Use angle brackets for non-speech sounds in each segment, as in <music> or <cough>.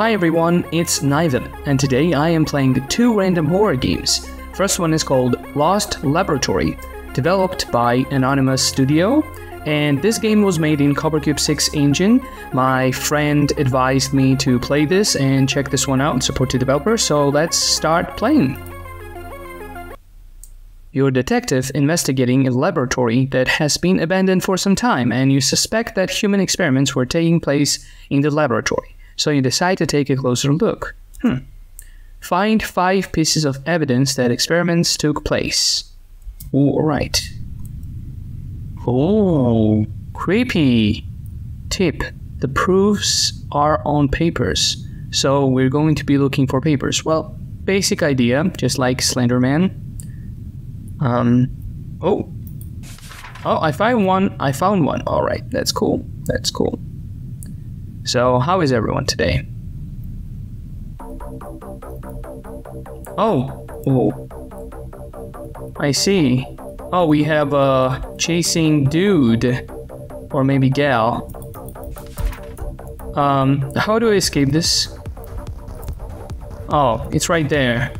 Hi everyone, it's Niven, and today I am playing two random horror games. First one is called Lost Laboratory, developed by Anonymous Studio, and this game was made in CopperCube 6 engine. My friend advised me to play this and check this one out and support the developer, so let's start playing. You're a detective investigating a laboratory that has been abandoned for some time, and you suspect that human experiments were taking place in the laboratory. So you decide to take a closer look. Hmm. Find five pieces of evidence that experiments took place. Oh, All right. Oh, creepy. Tip The proofs are on papers. So we're going to be looking for papers. Well, basic idea, just like Slenderman. Um, oh. Oh, I found one. I found one. All right, that's cool. That's cool. So, how is everyone today? Oh, oh. I see. Oh, we have a chasing dude. Or maybe gal. Um, how do I escape this? Oh, it's right there.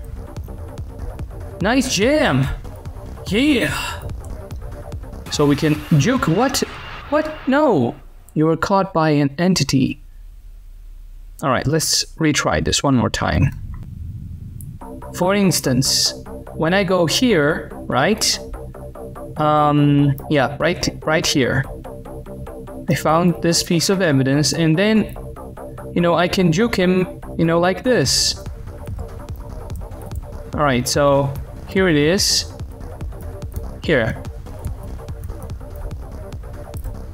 Nice jam! Yeah! So we can juke. What? What? No! You were caught by an entity. Alright, let's retry this one more time. For instance, when I go here, right? Um, yeah, right, right here. I found this piece of evidence, and then, you know, I can juke him, you know, like this. Alright, so here it is. Here.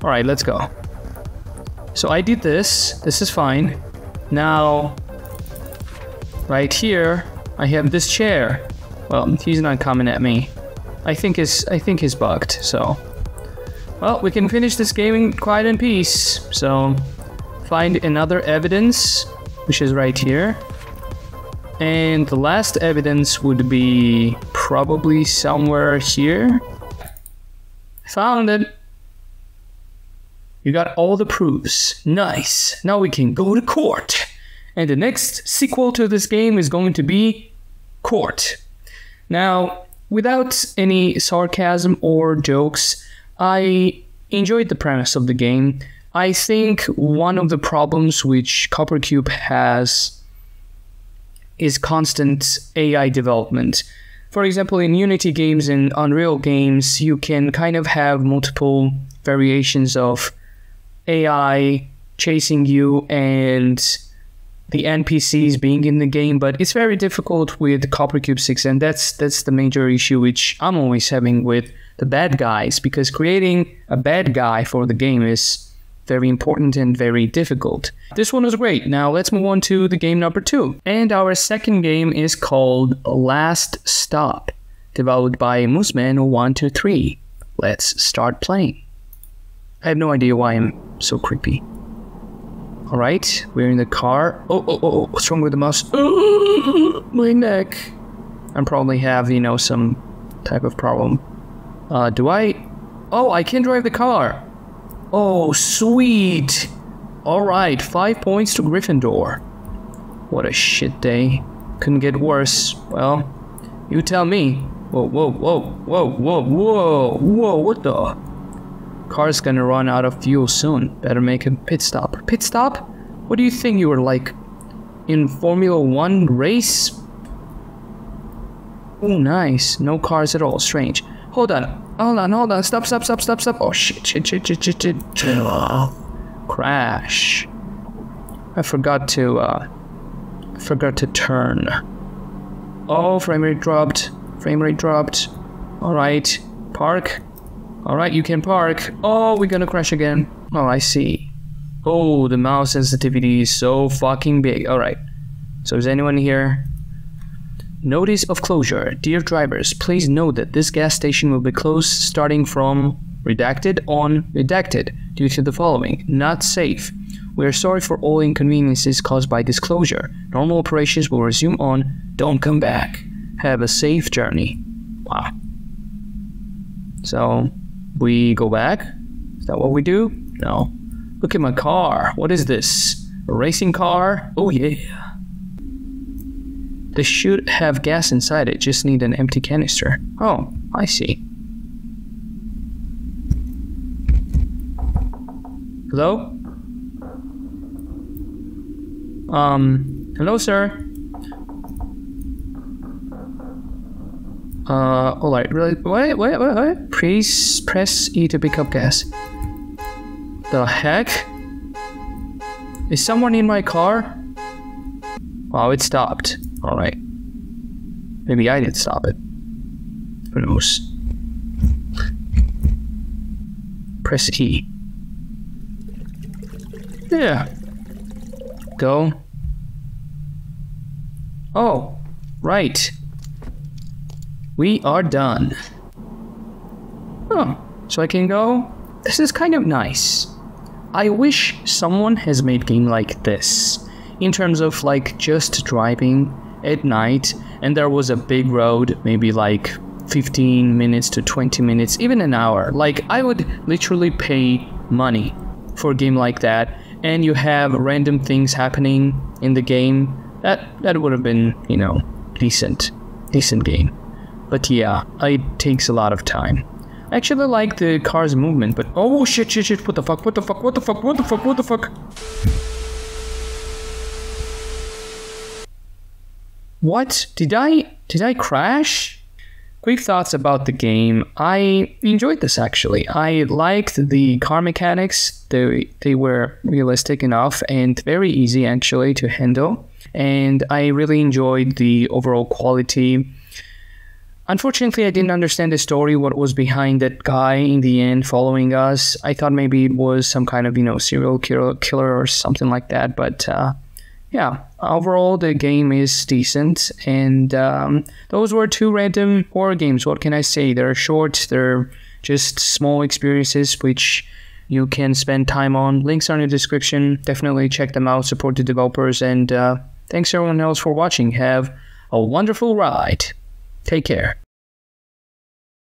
Alright, let's go. So I did this. This is fine. Now, right here, I have this chair. Well, he's not coming at me. I think his I think he's bugged. So, well, we can finish this game in quiet and peace. So, find another evidence, which is right here. And the last evidence would be probably somewhere here. Found it. You got all the proofs. Nice. Now we can go to court. And the next sequel to this game is going to be Court. Now, without any sarcasm or jokes, I enjoyed the premise of the game. I think one of the problems which CopperCube has is constant AI development. For example, in Unity games and Unreal games, you can kind of have multiple variations of AI chasing you and the NPCs being in the game, but it's very difficult with CopperCube 6, and that's that's the major issue which I'm always having with the bad guys, because creating a bad guy for the game is very important and very difficult. This one was great. Now let's move on to the game number two. And our second game is called Last Stop, developed by muzman123. Let's start playing. I have no idea why I'm so creepy. All right, we're in the car. Oh, oh, oh, oh what's wrong with the mouse? Oh, <laughs> my neck. I probably have, you know, some type of problem. Uh, do I? Oh, I can drive the car. Oh, sweet. All right, five points to Gryffindor. What a shit day. Couldn't get worse. Well, you tell me. Whoa, whoa, whoa, whoa, whoa, whoa, whoa, what the? Car's gonna run out of fuel soon. Better make a pit stop. Pit stop? What do you think you were like in Formula One race? Oh, nice. No cars at all. Strange. Hold on. Hold on, hold on. Stop, stop, stop, stop, stop. Oh, shit, shit, shit, shit, shit, shit. Crash. I forgot to, uh, I forgot to turn. Oh, frame rate dropped. Frame rate dropped. Alright. Park. Alright, you can park. Oh, we're gonna crash again. Oh, I see. Oh, the mouse sensitivity is so fucking big. Alright. So is anyone here? Notice of closure. Dear drivers, please note that this gas station will be closed starting from redacted on redacted due to the following. Not safe. We are sorry for all inconveniences caused by this closure. Normal operations will resume on don't come back. Have a safe journey. Wow. So, we go back? Is that what we do? No. Look at my car. What is this? A racing car. Oh yeah. They should have gas inside it, just need an empty canister. Oh, I see. Hello? Um, hello, sir. Uh, alright, really, wait, wait, wait, wait. Please press E to pick up gas. The heck? Is someone in my car? Oh, it stopped. Alright. Maybe I did stop it. Who knows? Press E. Yeah. Go. Oh, right. We are done. Oh, so I can go? This is kind of nice. I wish someone has made game like this. In terms of like just driving at night and there was a big road, maybe like 15 minutes to 20 minutes, even an hour. Like I would literally pay money for a game like that and you have random things happening in the game. That that would have been, you know, decent. Decent game. But yeah, it takes a lot of time. I actually like the car's movement, but oh shit, shit, shit, what the fuck, what the fuck, what the fuck, what the fuck, what the fuck? What? Did I, did I crash? Quick thoughts about the game. I enjoyed this actually. I liked the car mechanics. They, they were realistic enough and very easy actually to handle. And I really enjoyed the overall quality Unfortunately, I didn't understand the story, what was behind that guy in the end following us. I thought maybe it was some kind of, you know, serial killer or something like that. But uh, yeah, overall, the game is decent. And um, those were two random horror games. What can I say? They're short, they're just small experiences which you can spend time on. Links are in the description. Definitely check them out, support the developers. And uh, thanks everyone else for watching. Have a wonderful ride. Take care.